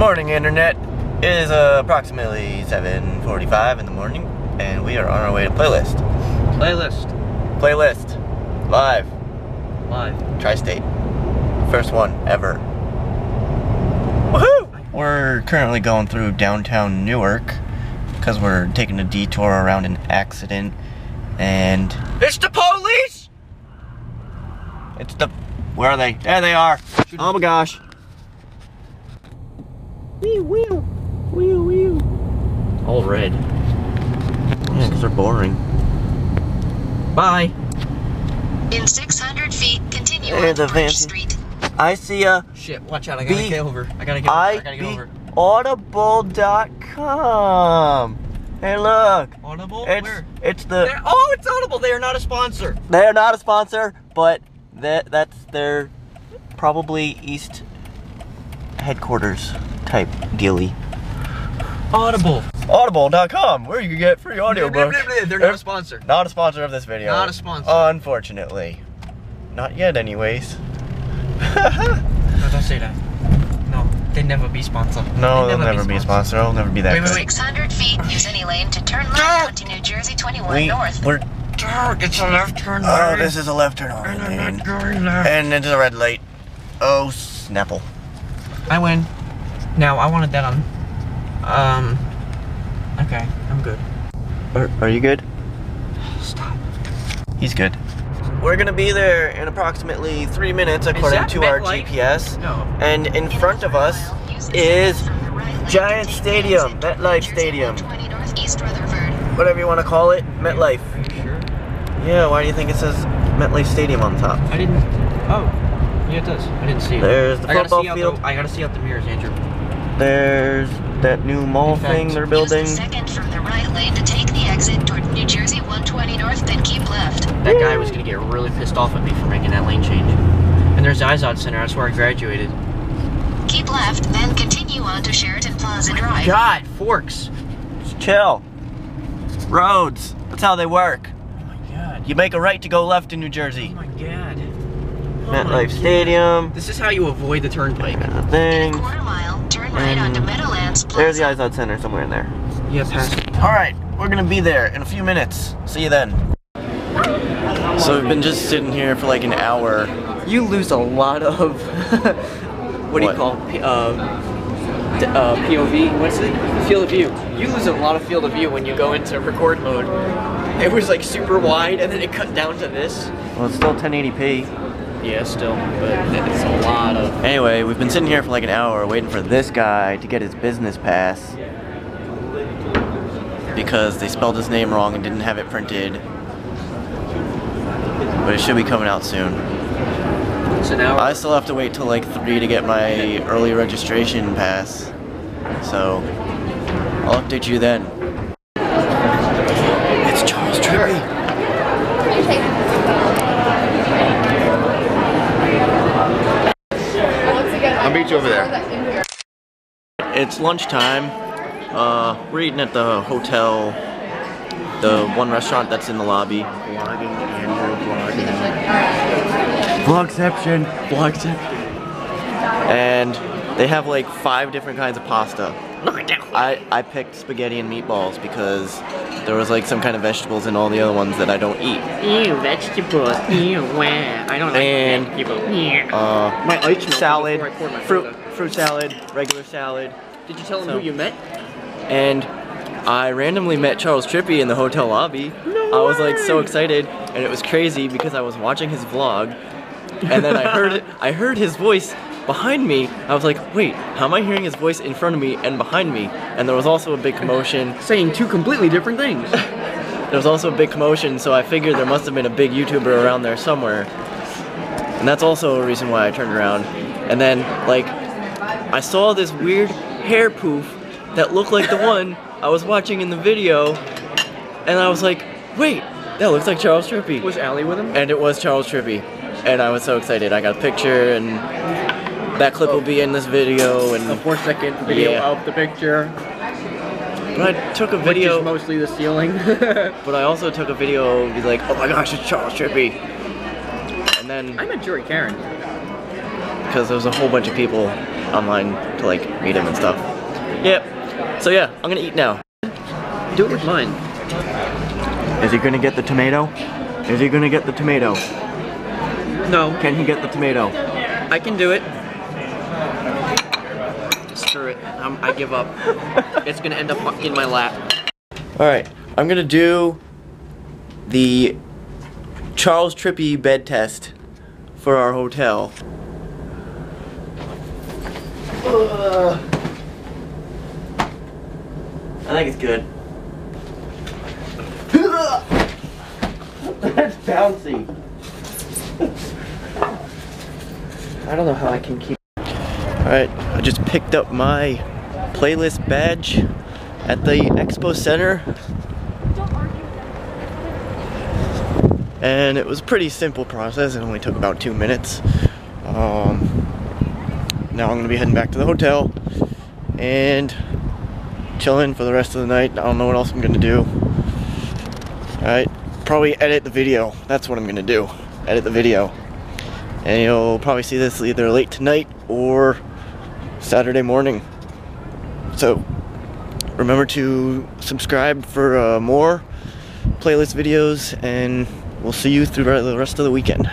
Morning, Internet. It is uh, approximately 7.45 in the morning, and we are on our way to Playlist. Playlist. Playlist. Live. Live. Tri-State. First one ever. Woohoo! We're currently going through downtown Newark because we're taking a detour around an accident, and it's the police! It's the... Where are they? There they are! Oh my gosh. Wheel, wheel, wheel, wheel. All red. Yeah, because they're boring. Bye. In 600 feet, continue on the Bridge Street. I see ya. Shit, watch out, I gotta Be- get over. I gotta get over. I, I gotta get be over. audible.com. Hey, look. Audible? It's Where? it's the They're- oh, it's Audible. They are not a sponsor. they're not a sponsor, but that that's their probably East headquarters type dealy. Audible. Audible.com, where you can get free Blah, blah, blah, blah. They're not a sponsor. Not a sponsor of this video. Not a sponsor. Unfortunately. Not yet, anyways. No, don't say that. No, they never be sponsor. no, They they'll never be a sponsor. I'll never be that Wait, wait, good. wait. 600 feet, use any lane to turn left onto New Jersey 21 We, North. we're Dark, it's a left turn. Oh, this is a left turn And I'm not going left. And it's a red light. Oh, Snapple. I win. Now, I wanted that on. Um. Okay, I'm good. Are, are you good? Stop. He's good. We're gonna be there in approximately three minutes according to our MetLife? GPS. No. And in In front of us mile, use the is sign right Giant Stadium, MetLife Stadium. East Rutherford. whatever you want to call it, MetLife. Are you sure? Yeah, why do you think it says MetLife Stadium on top? I didn't. Oh. Yeah, it does. I didn't see it. There's the I gotta football see out field. The, I gotta see out the mirrors, Andrew. There's that new mall fact, thing they're Use building. the second from the right lane to take the exit toward New Jersey 120 North, then keep left. That guy was gonna get really pissed off at me for making that lane change. And there's the Izod Center. That's where I graduated. Keep left, then continue on to Sheraton Plaza Drive. God, forks. Just chill. Roads. That's how they work. Oh my god. You make a right to go left in New Jersey. Oh Jersey. my god. Oh MetLife Stadium. This is how you avoid the turnpike. The In a thing. mile, turn right onto Meadowlands There's the Plaza. Izod Center somewhere in there. Yeah, past. All right, we're gonna be there in a few minutes. See you then. So we've been just sitting here for like an hour. you lose a lot of what do What? you call it? P- uh, d- uh, POV? What's it? Field of view. You lose a lot of field of view when you go into record mode. It was like super wide, and then it cut down to this. Well, it's still 1080p. Yeah, still, but it's a lot of. Anyway, we've been sitting here for like an hour waiting for this guy to get his business pass because they spelled his name wrong and didn't have it printed. But it should be coming out soon. So now I still have to wait till like 3 to get my early registration pass. So, I'll update you then. It's Charles Trippy. I'll meet you over there. It's lunchtime. Uh, we're eating at the hotel, the one restaurant that's in the lobby. Vlogging, Andrew vlogging. Vlogception. Vlogception. And they have like five different kinds of pasta. I, I picked spaghetti and meatballs because there was like some kind of vegetables in all the other ones that I don't eat. Ew, vegetables. Ew, wah. I don't like And, vegetables. Uh, My ice salad, before I poured my fruit, soda. fruit salad, regular salad. Did you tell them So- who you met? and I randomly met Charles Trippy in the hotel lobby. No I was like so excited, and it was crazy because I was watching his vlog, and then I heard I heard his voice behind me. I was like, wait, how am I hearing his voice in front of me and behind me? And there was also a big commotion. Saying two completely different things. There was also a big commotion, so I figured there must have been a big YouTuber around there somewhere. And that's also a reason why I turned around. And then, like, I saw this weird hair poof that looked like the one I was watching in the video, and I was like, wait, that looks like Charles Trippy. Was Alli with him? And it was Charles Trippy. And I was so excited. I got a picture, and that clip will be in this video. and A four second video Yeah. of the picture, but I took a which video. is mostly the ceiling. But I also took a video be like, oh my gosh, it's Charles Trippy. And then, I met Jory Karen. because there was a whole bunch of people online to like meet him and stuff. Yep. So yeah, I'm gonna eat now. Do it with mine. Is he gonna get the tomato? Is he gonna get the tomato? No, Can he get the tomato? I can do it. Screw it. I'm, I give up. it's gonna end up in my lap. Alright, I'm gonna do the Charles Trippy bed test for our hotel. Uh, I think it's good. That's bouncy. I don't know how I can keep. Alright, I just picked up my playlist badge at the Expo Center. And it was a pretty simple process, it only took about two minutes. Um, now I'm gonna be heading back to the hotel and chilling for the rest of the night. I don't know what else I'm gonna do. Alright, probably edit the video. That's what I'm gonna do. Edit the video. And you'll probably see this either late tonight or Saturday morning. So remember to subscribe for uh, more playlist videos, and we'll see you through the rest of the weekend.